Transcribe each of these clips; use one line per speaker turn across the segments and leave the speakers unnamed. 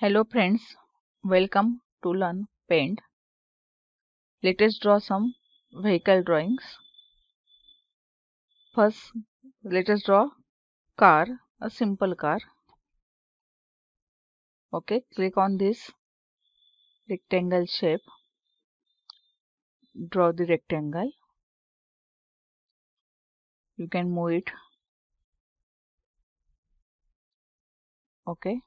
Hello friends, welcome to learn paint. Let us draw some vehicle drawings. First, let us draw car, a simple car. Okay, click on this rectangle shape. Draw the rectangle. You can move it. Okay.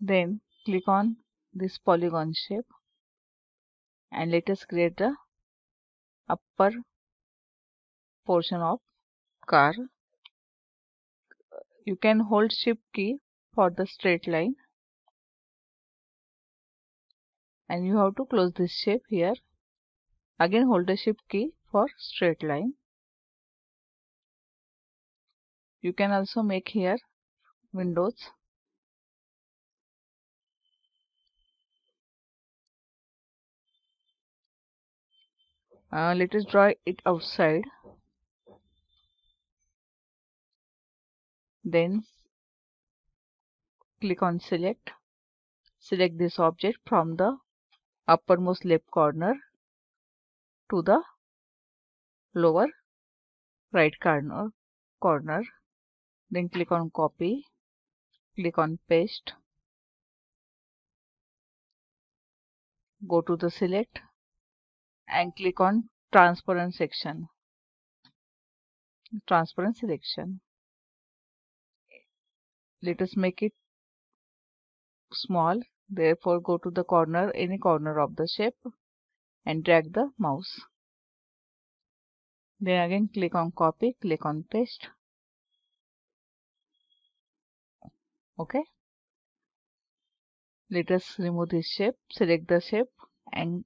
Then click on this polygon shape and let us create the upper portion of car. You can hold shift key for the straight line and you have to close this shape here. Again hold the shift key for straight line. You can also make here windows Uh, let us draw it outside. Then click on select. Select this object from the uppermost left corner to the lower right corner corner then click on copy click on paste go to the select and click on transparent section. Transparent selection. Let us make it small. Therefore go to the corner any corner of the shape and drag the mouse. Then again click on copy click on paste. Okay. Let us remove this shape select the shape and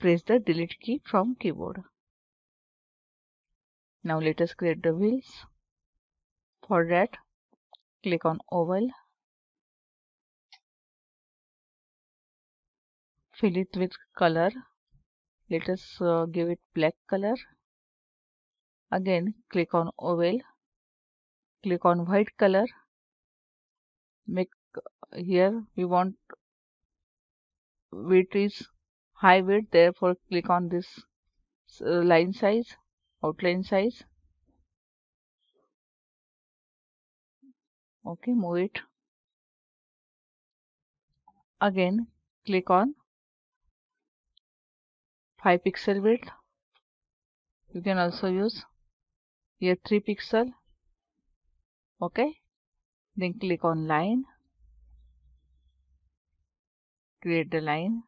press the delete key from keyboard. Now let us create the wheels. For that, click on oval. Fill it with color. Let us uh, give it black color. Again, click on oval. Click on white color. Make here we want width is high width therefore click on this uh, line size outline size. Okay move it. Again click on 5 pixel width. You can also use here 3 pixel. Okay then click on line. Create the line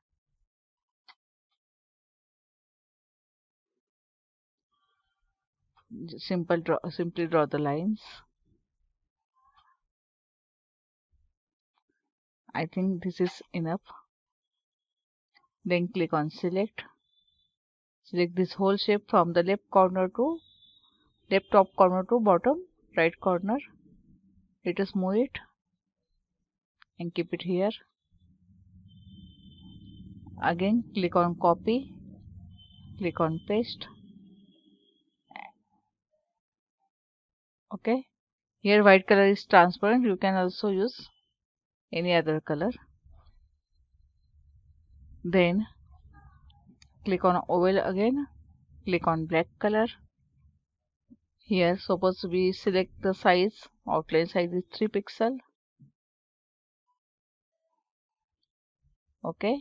simple draw simply draw the lines. I think this is enough. Then click on select. Select this whole shape from the left corner to left top corner to bottom right corner. Let us move it and keep it here. Again click on copy. Click on paste okay. Here white color is transparent. You can also use any other color. Then click on oval again. Click on black color. Here suppose we select the size. Outline size is 3 pixel. Okay.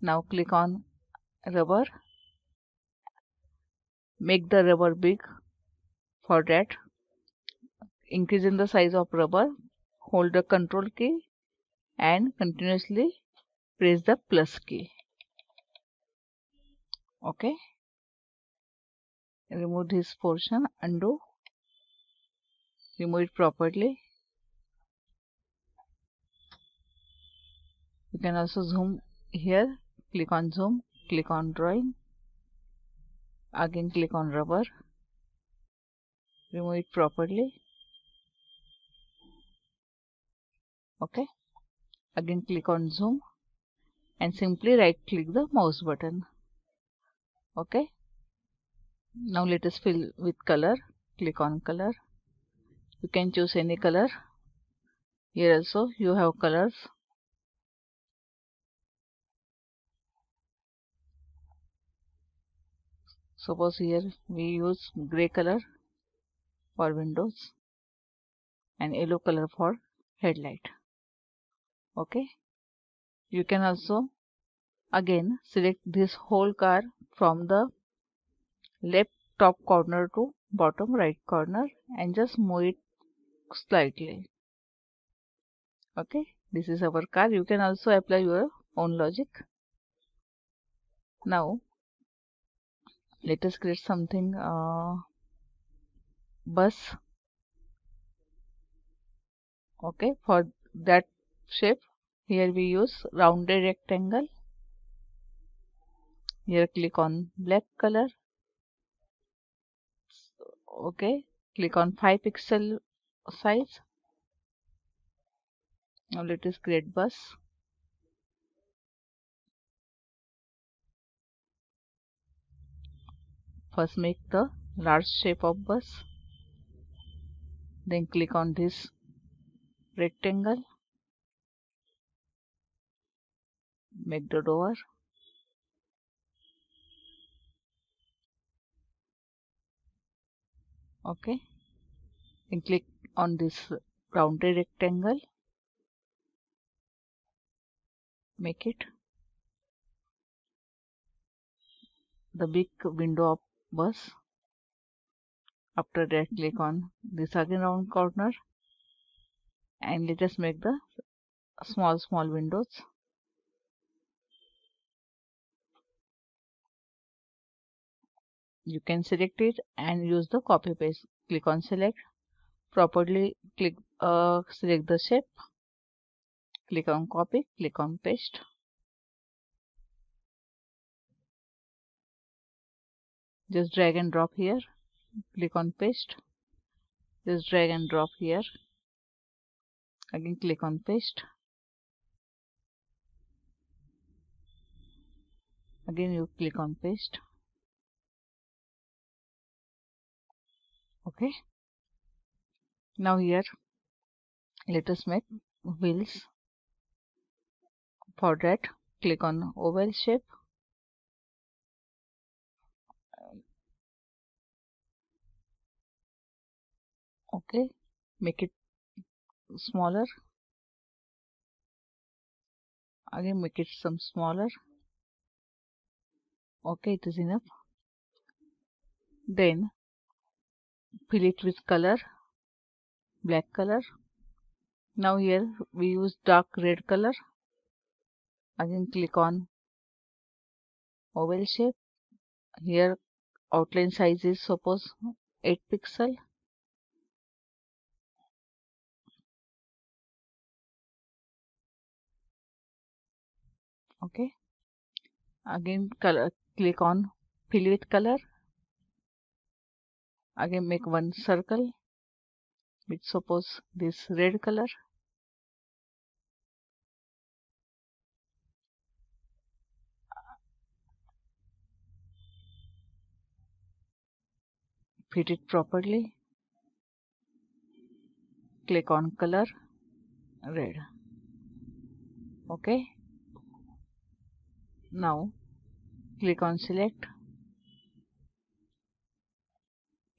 Now click on rubber. Make the rubber big for that increase in the size of rubber hold the control key and continuously press the plus key. Okay. Remove this portion undo. Remove it properly. You can also zoom here. Click on zoom click on drawing. Again click on rubber. Remove it properly okay. Again click on zoom and simply right click the mouse button. Okay. Now let us fill with color. Click on color. You can choose any color. Here also you have colors. Suppose here we use gray color for windows and yellow color for headlight okay? You can also again select this whole car from the left top corner to bottom right corner and just move it slightly. Okay? This is our car. You can also apply your own logic. Now let us create something uh, bus. Okay? For that shape. Here we use rounded rectangle. Here click on black color. Okay click on 5 pixel size. Now let us create bus. First make the large shape of bus. Then click on this rectangle make the door? Okay. Then click on this rounded rectangle. Make it. The big window of bus. After that click on this again round corner. And let us make the small small windows you can select it and use the copy paste. Click on select. Properly click uh, select the shape. Click on copy. Click on paste. Just drag and drop here. Click on paste. Just drag and drop here. Again click on paste. Again you click on paste okay. Now here let us make wheels for that. Click on oval shape. Okay. Make it smaller. Again make it some smaller. Okay it is enough. Then fill it with color. Black color. Now here we use dark red color. Again click on oval shape. Here outline size is suppose 8 pixel. Okay. Again color click on fill with color again make one circle. With suppose this red color. Fit it properly. Click on color. Red. Okay. Now click on select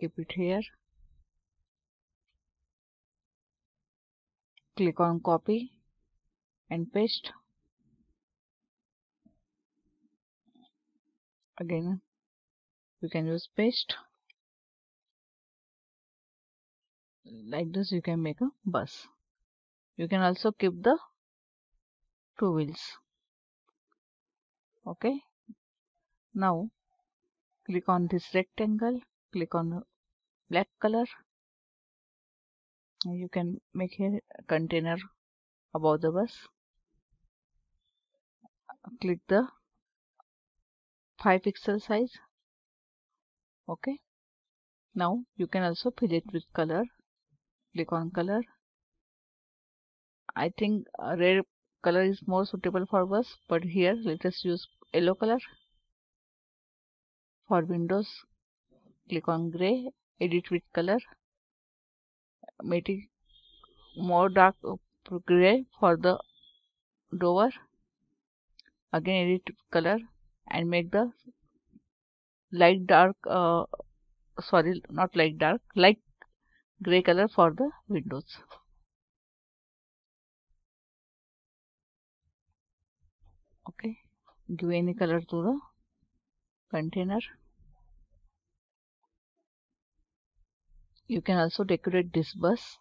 keep it here. Click on copy and paste. Again you can use paste. Like this you can make a bus. You can also keep the two wheels. Okay. Now click on this rectangle. Click on black color. You can make a container above the bus. Click the 5 pixel size. Okay. Now you can also fill it with color. Click on color. I think red color is more suitable for bus but here let us use yellow color. For windows click on gray edit with color. Make it more dark gray for the door again edit color and make the light dark uh, sorry not light dark light gray color for the windows. Okay. Give any color to the container you can also decorate this bus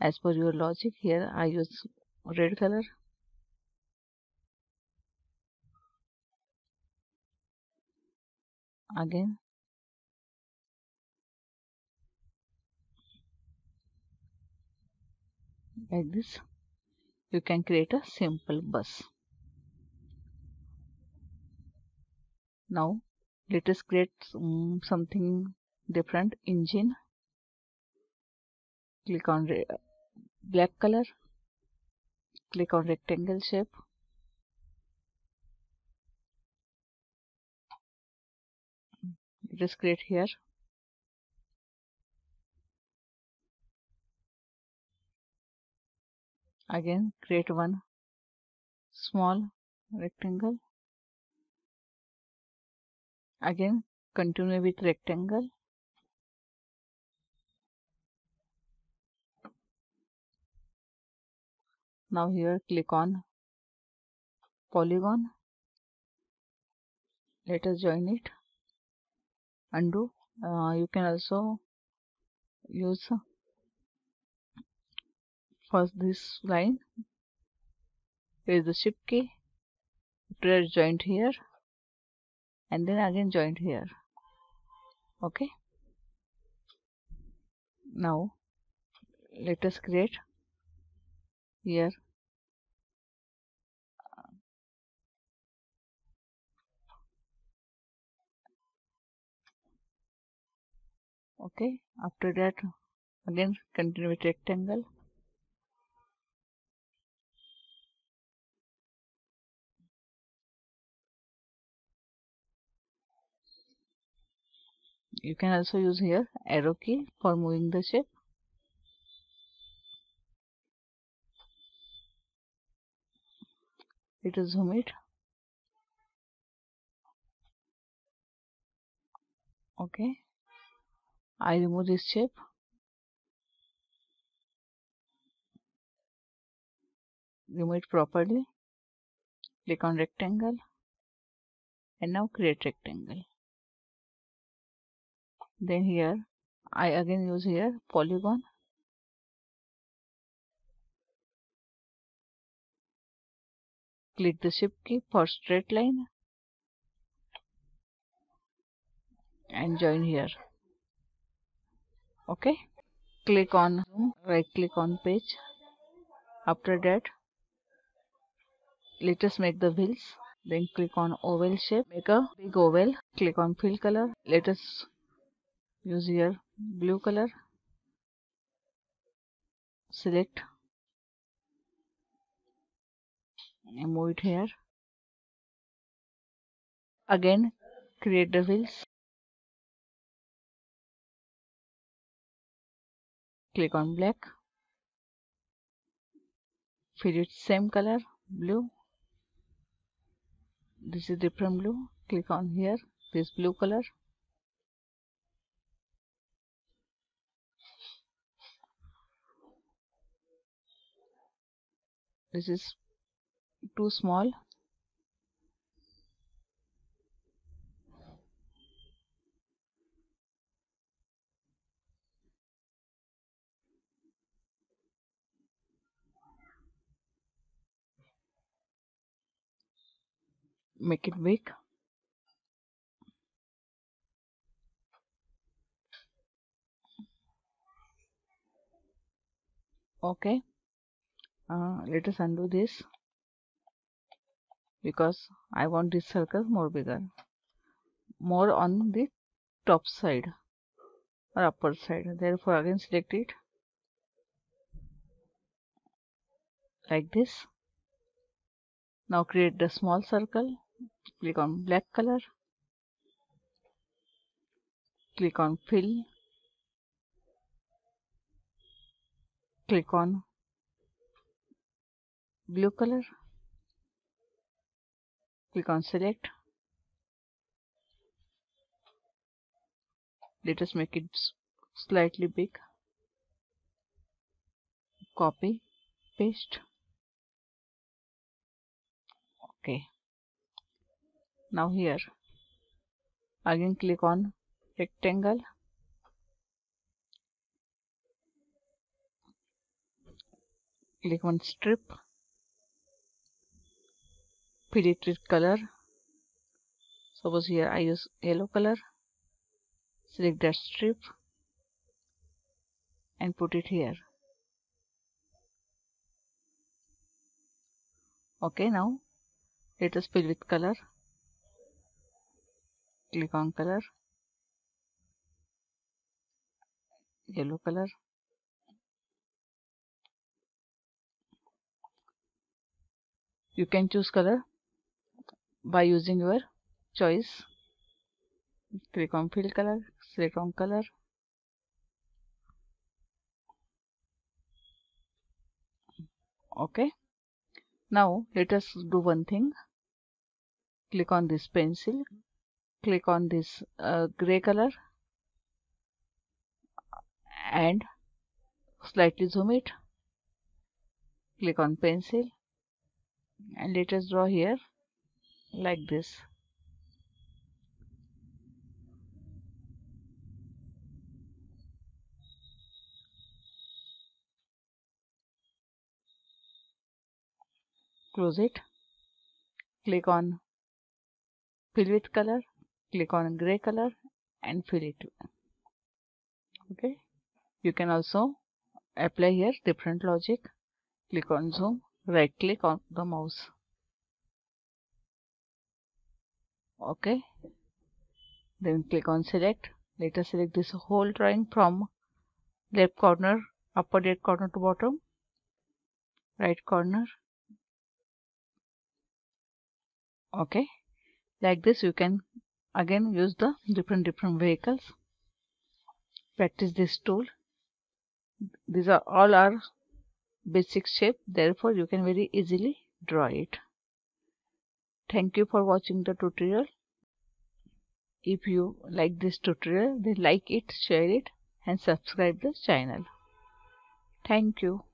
as per your logic. Here I use red color. Again. Like this. You can create a simple bus. Now let us create um, something different. Engine click on black color. Click on rectangle shape. Just create here. Again create one small rectangle. Again continue with rectangle now here click on polygon. Let us join it. Undo. Uh, you can also use first this line. Is the shift key. After joint here. And then again joint here. Okay. Now let us create here okay. After that again continue with rectangle. You can also use here arrow key for moving the shape. It is zoom it okay I remove this shape. Remove it properly. Click on rectangle. And now create rectangle. Then here I again use here polygon. Click the shift key for straight line. And join here okay. Click on right click on page. After that let us make the wheels. Then click on oval shape. Make a big oval. Click on fill color. Let us use here blue color. Select. And move it here. Again create the wheels click on black. Fill it same color blue. This is different blue. Click on here this blue color. This is too small make it big. Okay. Uh, let us undo this because I want this circle more bigger. More on the top side or upper side. Therefore again select it like this. Now create the small circle click on black color. Click on fill. Click on blue color. Click on select. Let us make it slightly big. Copy paste. Okay now here. Again click on rectangle. Click on strip. Fill it with color. Suppose here I use yellow color. Select that strip and put it here. Okay now let us fill with color click on color. Yellow color. You can choose color by using your choice. Click on fill color select on color. Okay. Now let us do one thing. Click on this pencil click on this uh, gray color and slightly zoom it. Click on pencil and let us draw here like this. Close it. Click on fill with color click on gray color and fill it. Okay. You can also apply here different logic. Click on zoom right click on the mouse. Okay. Then click on select. Let us select this whole drawing from left corner upper right corner to bottom. Right corner. Okay. Like this you can again use the different different vehicles. Practice this tool. These are all our basic shape therefore you can very easily draw it. Thank you for watching the tutorial. If you like this tutorial then like it share it and subscribe the channel. Thank you